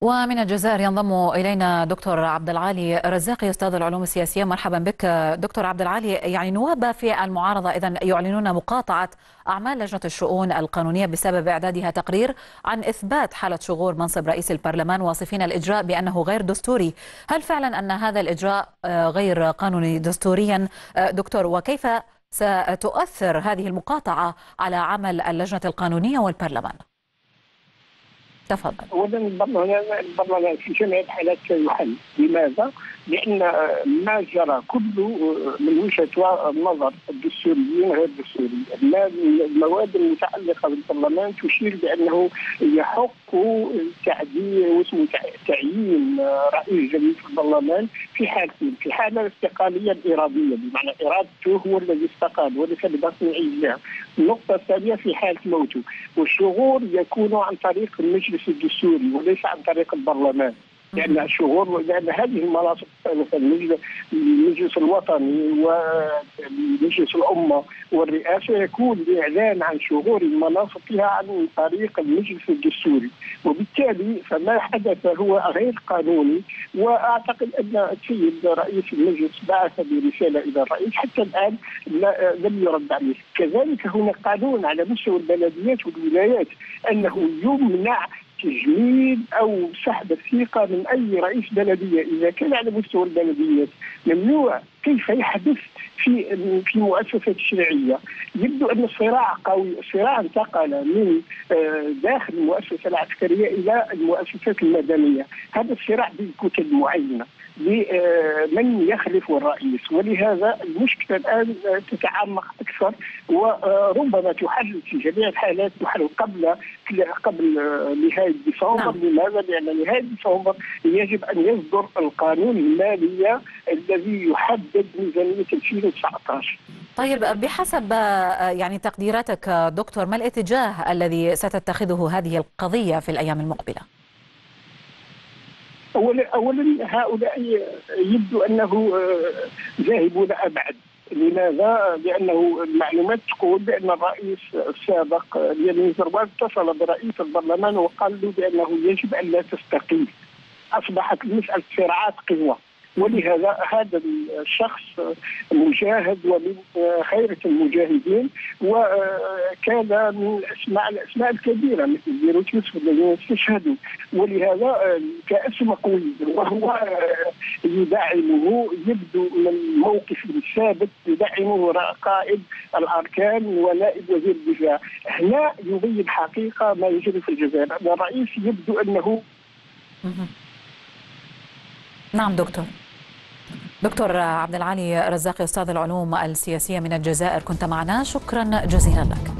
ومن الجزائر ينضم إلينا دكتور عبد العالي رزاقي أستاذ العلوم السياسية. مرحبا بك دكتور عبد العالي. يعني نواب في المعارضة اذا يعلنون مقاطعة أعمال لجنة الشؤون القانونية بسبب إعدادها تقرير عن إثبات حالة شغور منصب رئيس البرلمان واصفين الإجراء بأنه غير دستوري. هل فعلا أن هذا الإجراء غير قانوني دستوريا؟ دكتور وكيف ستؤثر هذه المقاطعة على عمل اللجنة القانونية والبرلمان؟ تفضل. اولا البرلمان البرلمان في جميع الحالات سيحل لماذا؟ لأن ما جرى كله من وجهة نظر الدستوريين غير الدستوريين. المواد المتعلقة بالبرلمان تشير بأنه يحق تعديل واسمه تعيين رئيس جديد في البرلمان في حالتين. في حالة الاستقالية الإرادية بمعنى إرادته هو الذي استقال وليس لبطن اي النقطة الثانية في حالة موته. والشغور يكون عن طريق المجلس الدستوري وليس عن طريق البرلمان. لأن الشهور لأن هذه المناصب مثلا المجلس الوطني ومجلس الأمة والرئاسة يكون الاعلان عن شهور المناصب فيها عن طريق المجلس الدستوري. وبالتالي فما حدث هو غير قانوني. وأعتقد أن السيد رئيس المجلس بعث برسالة إلى الرئيس. حتى الآن لم يرد عليه. كذلك هناك قانون على مستوى البلديات والولايات أنه يمنع تجميد أو سحب الثقة من أي رئيس بلدية. إذا كان على مستوى البلديات ممنوع كيف يحدث في في المؤسسات الشرعيه يبدو أن الصراع قوي الصراع انتقل من آه، داخل المؤسسة العسكرية إلى المؤسسات المدنية. هذا الصراع بكتل معينة لمن يخلف الرئيس؟ ولهذا المشكلة الآن تتعمق أكثر وربما تحل في جميع الحالات تحل قبل قبل نهاية ديسمبر نعم. لماذا؟ لأن نهاية ديسمبر يجب أن يصدر القانون الماليه الذي يحدد ميزانية 2019 طيب بحسب يعني تقديراتك دكتور ما الاتجاه الذي ستتخذه هذه القضية في الأيام المقبلة؟ اولا اولا هؤلاء يبدو أنه ذاهبون أبعد لماذا؟ لأنه المعلومات تقول بأن الرئيس السابق اليمين زروال اتصل برئيس البرلمان وقال له بأنه يجب أن لا تستقيل أصبحت مساله صراعات قوى ولهذا هذا الشخص مجاهد ومن خيرة المجاهدين وكان من الاسماء الأسماء الكبيرة مثل بيروت يوسف الذين استشهدوا ولهذا كأسم قوي وهو يدعمه يبدو من موقف ثابت يدعمه قائد الأركان ونائب وزير الدفاع. هنا يبين حقيقة ما يجري في الجزائر. الرئيس يبدو أنه نعم دكتور. دكتور عبد العالي رزاقي أستاذ العلوم السياسية من الجزائر كنت معنا. شكرا جزيلا لك.